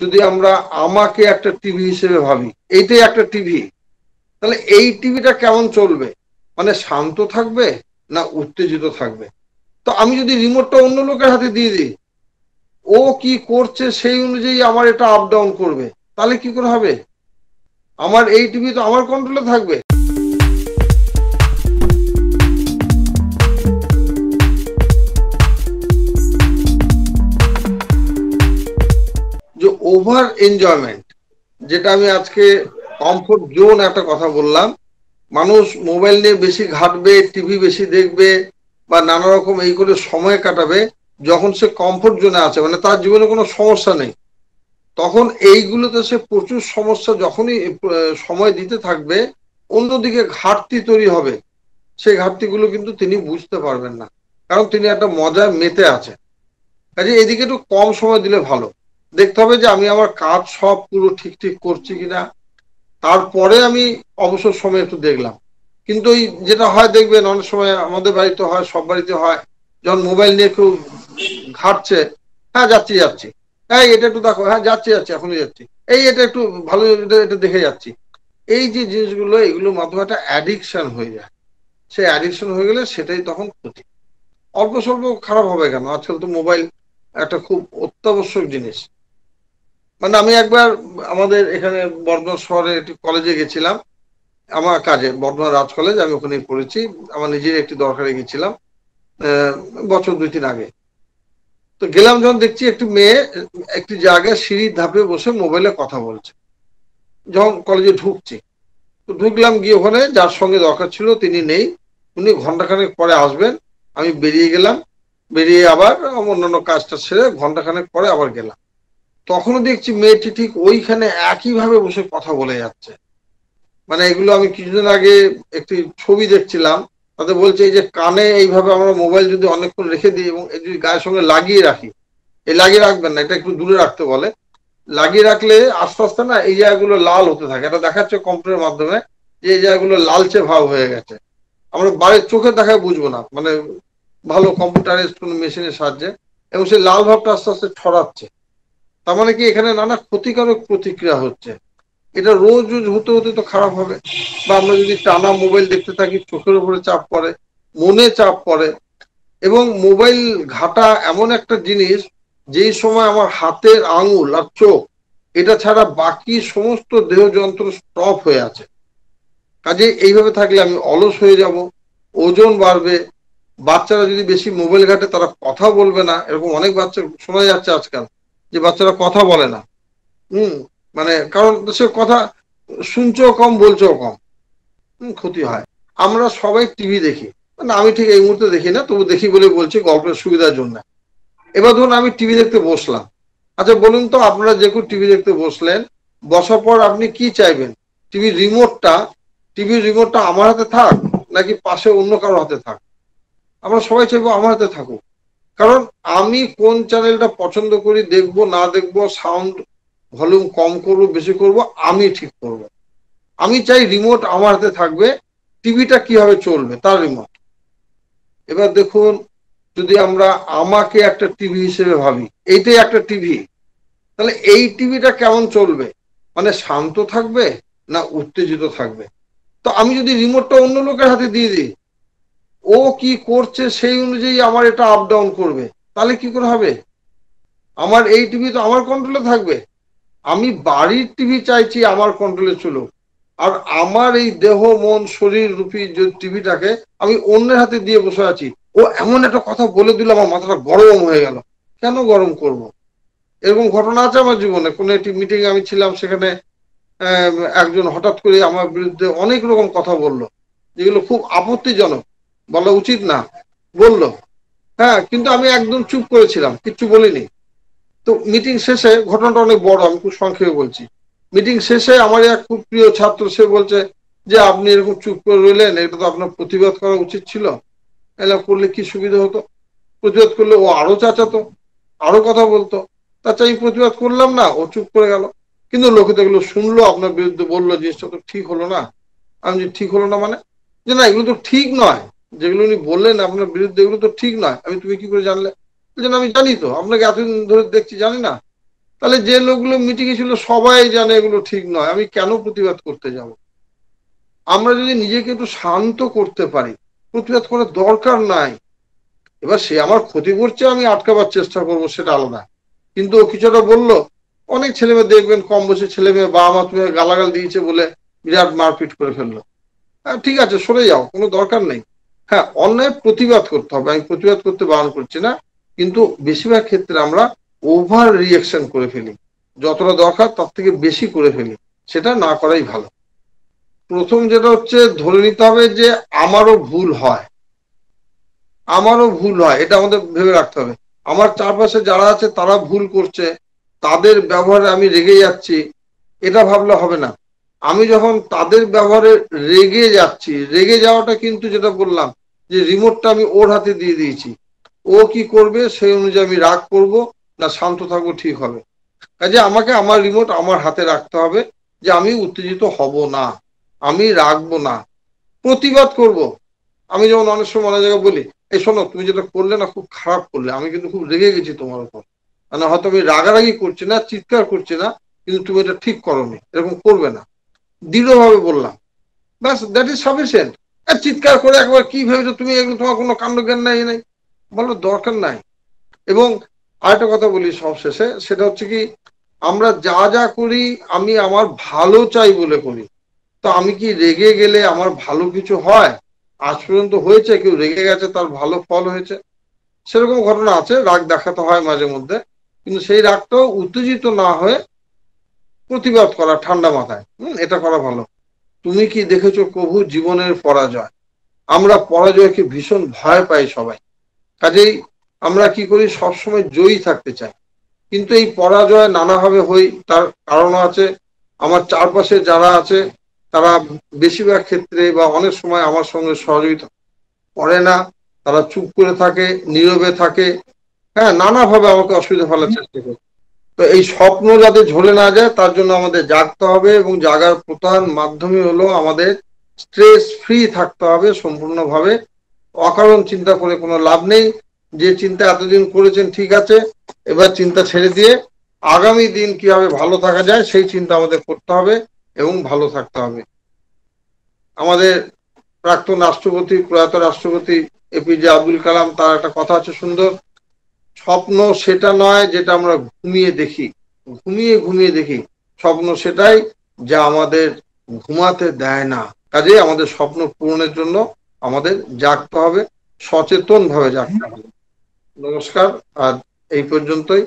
যদি আমরা আমাকে একটা টিভি হিসেবে ভাবি, এইটাই একটা টিভি, তাহলে এই টিভিটা কেমন চলবে? মানে শান্ত থাকবে না উত্তেজিত থাকবে? তো আমি যদি রিমোটটা অন্য লোকের হাতে দিয়ে দিই, ও কি করছে সেই অনুযায়ী আমার এটা আপ ডাউন করবে, তাহলে কি করে হবে? আমার এই টিভি তো আমার কন্ট্রোলে থাকবে। ওভার এনজয়মেন্ট যেটা আমি আজকে কমফোর্ট জোন একটা কথা বললাম। মানুষ মোবাইল নিয়ে বেশি ঘাটবে টিভি বেশি দেখবে বা নানা রকম এই করে সময় কাটাবে, যখন সে কমফোর্ট জোনে আছে মানে তার জীবনে কোনো সমস্যা নেই। তখন এইগুলোতে সে প্রচুর সমস্যা যখনই সময় দিতে থাকবে, অন্যদিকে ঘাটতি তৈরি হবে। সেই ঘাটতিগুলো কিন্তু তিনি বুঝতে পারবেন না। কারণ তিনি একটা মজায় মেতে আছেন। কাজে এদিকে একটু কম সময় দিলে ভালো। দেখতে হবে যে আমি আমার কাজ সব পুরো ঠিক ঠিক করছি কিনা। তারপরে আমি অবসর সময় একটু দেখলাম। কিন্তু ওই যেটা হয় দেখবেন, অনেক সময় আমাদের বাড়িতে হয়, সব বাড়িতে হয়, যখন মোবাইল নিয়ে কেউ ঘাটছে হ্যাঁ যাচ্ছি যাচ্ছি। হ্যাঁ এটা একটু দেখো হ্যাঁ যাচ্ছি যাচ্ছি, এখনই যাচ্ছি। এই এটা একটু ভালো, এটা দেখে যাচ্ছি। এই যে জিনিসগুলো, এগুলোর মাধ্যমে একটা অ্যাডিকশন হয়ে যায়। সে অ্যাডিকশন হয়ে গেলে সেটাই তখন ক্ষতি। অল্প স্বল্প খারাপ হবে কেন? আজকাল তো মোবাইল একটা খুব অত্যাবশ্যক জিনিস। মানে আমি একবার আমাদের এখানে বর্ধমান শহরে একটি কলেজে গেছিলাম। আমার কাজে, বর্ধমান রাজ কলেজ আমি ওখানেই পড়েছি। আমার নিজের একটি দরকারে গেছিলাম বছর দুই তিন আগে। তো গেলাম যখন দেখছি একটি মেয়ে, একটি জায়গায় সিঁড়ির ধাপে বসে মোবাইলে কথা বলছে। যখন কলেজে ঢুকছি, তো ঢুকলাম গিয়ে ওখানে, যার সঙ্গে দরকার ছিল তিনি নেই। উনি ঘন্টাখানেক পরে আসবেন, আমি বেরিয়ে গেলাম। বেরিয়ে আবার অন্যান্য কাজটা ছেড়ে ঘন্টাখানেক পরে আবার গেলাম। তখনও দেখছি মেয়েটি ঠিক ওইখানে একইভাবে বসে কথা বলে যাচ্ছে। মানে এগুলো আমি কিছুদিন আগে একটি ছবি দেখছিলাম, তাতে বলছে এই যে কানে এইভাবে আমরা মোবাইল যদি অনেকক্ষণ রেখে দিই এবং যদি গায়ের সঙ্গে লাগিয়ে রাখি, এই লাগিয়ে রাখবেন না, এটা একটু দূরে রাখতে বলে, লাগিয়ে রাখলে আস্তে আস্তে না এই জায়গাগুলো লাল হতে থাকে। এটা দেখাচ্ছে কম্পিউটারের মাধ্যমে যে এই জায়গাগুলো লালচে ভাব হয়ে গেছে। আমরা বাড়ির চোখে দেখায় বুঝব না মানে ভালো কম্পিউটারের কোনো মেশিনের সাহায্যে, এবং সেই লাল ভাবটা আস্তে আস্তে ছড়াচ্ছে। তার মানে কি এখানে নানা ক্ষতিকারক প্রতিক্রিয়া হচ্ছে। এটা রোজ রোজ হতে হতে তো খারাপ হবে। বা আমরা যদি টানা মোবাইল দেখতে থাকি, চোখের উপরে চাপ পড়ে, মনে চাপ পড়ে, এবং মোবাইল ঘাটা এমন একটা জিনিস, যেই সময় আমার হাতের আঙুল আর চোখ, এটা ছাড়া বাকি সমস্ত দেহ যন্ত্র স্টপ হয়ে আছে। কাজে এইভাবে থাকলে আমি অলস হয়ে যাব, ওজন বাড়বে, বাচ্চারা যদি বেশি মোবাইল ঘাটে তারা কথা বলবে না, এরকম অনেক বাচ্চা শোনা যাচ্ছে আজকাল। যে বাচ্চারা কথা বলে না। হুম? মানে কারণ সে কথা শুনছেও কম, বলছেও কম। ক্ষতি হয়। আমরা সবাই টিভি দেখি। মানে আমি ঠিক এই মুহূর্তে দেখি না, তবু দেখি বলে বলছি গল্পের সুবিধার জন্য। এবার ধরুন আমি টিভি দেখতে বসলাম। আচ্ছা বলুন তো আপনারা যে টিভি দেখতে বসলেন, বসার পর আপনি কি চাইবেন? টিভির রিমোটটা টিভির রিমোটটা আমার হাতে থাক, নাকি পাশে অন্য কারোর হাতে থাক? আমরা সবাই চাইব আমার হাতে থাকুক। কারণ আমি কোন চ্যানেলটা পছন্দ করি, দেখব, না দেখব সাউন্ড ভলিউম কম করব, বেশি করব, আমি ঠিক করব। আমি চাই রিমোট আমার হাতে থাকবে টিভিটা কীভাবে চলবে, তার রিমোট এবার দেখুন, যদি আমরা আমাকে একটা টিভি হিসেবে ভাবি, এইটাই একটা টিভি তাহলে এই টিভিটা কেমন চলবে? মানে শান্ত থাকবে না উত্তেজিত থাকবে? তো আমি যদি রিমোটটা অন্য লোকের হাতে দিয়ে দিই ও কি করছে সেই অনুযায়ী আমার এটা আপ ডাউন করবে। তাহলে কি করে হবে? আমার এই টিভি তো আমার কন্ট্রোলে থাকবে। আমি বাড়ির টিভি চাইছি আমার কন্ট্রোলে চলুক। আর আমার এই দেহ, মন, শরীর, রূপী, যে টিভিটাকে আমি অন্যের হাতে দিয়ে বসে আছি। ও এমন একটা কথা বলে দিল, আমার মাথাটা গরম হয়ে গেল। কেন গরম করব। এরকম ঘটনা আছে আমার জীবনে। কোনো একটি মিটিং আমি ছিলাম, সেখানে একজন হঠাৎ করে আমার বিরুদ্ধে অনেক রকম কথা বলল, যেগুলো খুব আপত্তিজনক। বলা উচিত না। বলল। হ্যাঁ কিন্তু আমি একদম চুপ করেছিলাম, কিচ্ছু বলিনি। তো মিটিং শেষে, ঘটনাটা অনেক বড়, আমি খুব সংক্ষেপে বলছি। মিটিং শেষে আমার এক খুব প্রিয় ছাত্র, সে বলছে যে, আপনি এরকম চুপ করে রইলেন, এটা তো আপনার প্রতিবাদ করা উচিত ছিল। এলা করলে কি সুবিধা হতো? প্রতিবাদ করলে ও আরও চাচাতো, আরও কথা বলতো। তাছাড়া আমি প্রতিবাদ করলাম না, ও চুপ করে গেল। কিন্তু লোকে তো এগুলো শুনলো, আপনার বিরুদ্ধে বলল, জিনিসটা তো ঠিক হলো না। আমি ঠিক হলো না মানে? যে, না, এগুলো তো ঠিক নয়। যেগুলো উনি বললেন আপনার বিরুদ্ধে, এগুলো তো ঠিক নয়। আমি তুমি কি করে জানলে? বলছেন, আমি জানি তো, আপনাকে এতদিন ধরে দেখছি, জানি না। তাহলে যে লোকগুলো মিটিংয়ে ছিল, সবাই জানে এগুলো ঠিক নয়। আমি কেন প্রতিবাদ করতে যাব? আমরা যদি নিজেকে একটু শান্ত করতে পারি, প্রতিবাদ করার দরকার নাই। এবার সে আমার ক্ষতি করছে, আমি আটকাবার চেষ্টা করব, সেটা আলাদা। কিন্তু ও কিছুটা বলল, অনেক ছেলে মেয়ে দেখবেন, কম বয়সী ছেলে মেয়ে বাবা মা তুমি গালাগাল দিয়েছে বলে বিরাট মারপিট করে ফেলল। ঠিক আছে, সরে যাও, কোনো দরকার নেই। হ্যাঁ অন্যায় প্রতিবাদ করতে হবে। আমি প্রতিবাদ করতে বারণ করছি না, কিন্তু বেশিরভাগ ক্ষেত্রে আমরা ওভার রিয়েকশন করে ফেলি। যতটা দরকার তার থেকে বেশি করে ফেলি। সেটা না করাই ভালো। প্রথম যেটা হচ্ছে, ধরে নিতে হবে যে আমারও ভুল হয়। আমারও ভুল হয়, এটা আমাদের ভেবে রাখতে হবে। আমার চারপাশে যারা আছে তারা ভুল করছে, তাদের ব্যবহারে আমি রেগে যাচ্ছি, এটা ভাবলে হবে না। আমি যখন তাদের ব্যবহারে রেগে যাচ্ছি, রেগে যাওয়াটা কিন্তু যেটা বললাম, যে রিমোটটা আমি ওর হাতে দিয়ে দিয়েছি। ও কি করবে, সেই অনুযায়ী আমি রাগ করব, না শান্ত থাকব, ঠিক হবে। কাজে আমাকে আমার রিমোট আমার হাতে রাখতে হবে যে আমি উত্তেজিত হব না, আমি রাখব না। প্রতিবাদ করব। আমি যেমন অনেক সময় অনেক জায়গায় বলি, এই শোনো, তুমি যেটা করলে না, খুব খারাপ করলে। আমি কিন্তু খুব রেগে গেছি তোমার উপর। মানে হয়তো আমি রাগারাগি করছি না, চিৎকার করছি না, কিন্তু তুমি এটা ঠিক করনি। এরকম করবে না। দৃঢ়ভাবে বললাম। ব্যাস দ্যাট ইজ সাফিসিয়েন্ট চিৎকার করে একবার কি ভেবেছো তুমি? এগুলো তোমার কোনো কাণ্ড জ্ঞান নাই নাই। বলো দরকার নাই। এবং আরেকটা কথা বলি সব শেষে সেটা হচ্ছে কি, আমরা যা যা করি, আমি আমার ভালো চাই বলে করি। তো আমি কি রেগে গেলে আমার ভালো কিছু হয়? আজ পর্যন্ত হয়েছে, কেউ রেগে গেছে, তার ভালো ফল হয়েছে। সেরকম ঘটনা আছে, রাগ দেখাতে হয় মাঝে মধ্যে। কিন্তু সেই রাগটাও উত্তেজিত না হয়ে প্রতিবাদ করা, ঠান্ডা মাথায়। হম, এটা করা ভালো। তুমি কি দেখেছ প্রভু জীবনের পরাজয়? আমরা পরাজয়কে ভীষণ ভয় পাই সবাই। কাজেই আমরা কি করি, সবসময় জয়ী থাকতে চাই। কিন্তু এই পরাজয় নানাভাবে হই, তার কারণ আছে, আমার চারপাশে যারা আছে, তারা বেশিরভাগ ক্ষেত্রে বা অনেক সময় আমার সঙ্গে সহযোগিতা করে না। তারা চুপ করে থাকে, নীরবে থাকে। হ্যাঁ নানাভাবে আমাকে অসুবিধা ফেলার চেষ্টা করে। তো এই স্বপ্ন যাতে ঝরে না যায়, তার জন্য আমাদের জাগতে হবে এবং জাগার প্রধান মাধ্যমে হলো আমাদের স্ট্রেস ফ্রি থাকতে হবে সম্পূর্ণভাবে। অকারণ চিন্তা করে কোনো লাভ নেই। যে চিন্তা এতদিন করেছেন ঠিক আছে, এবার চিন্তা ছেড়ে দিয়ে আগামী দিন কীভাবে ভালো থাকা যায়, সেই চিন্তা আমাদের করতে হবে এবং ভালো থাকতে হবে। আমাদের প্রাক্তন রাষ্ট্রপতি, প্রয়াত রাষ্ট্রপতি এপিজে আব্দুল কালাম, তার একটা কথা আছে সুন্দর। স্বপ্ন সেটা নয় যেটা আমরা ঘুমিয়ে দেখি। ঘুমিয়ে ঘুমিয়ে দেখি। স্বপ্ন সেটাই যা আমাদের ঘুমাতে দেয় না। কাজে আমাদের স্বপ্ন পূরণের জন্য আমাদের জাগতে হবে সচেতন ভাবে জাগতে হবে। নমস্কার আর এই পর্যন্তই।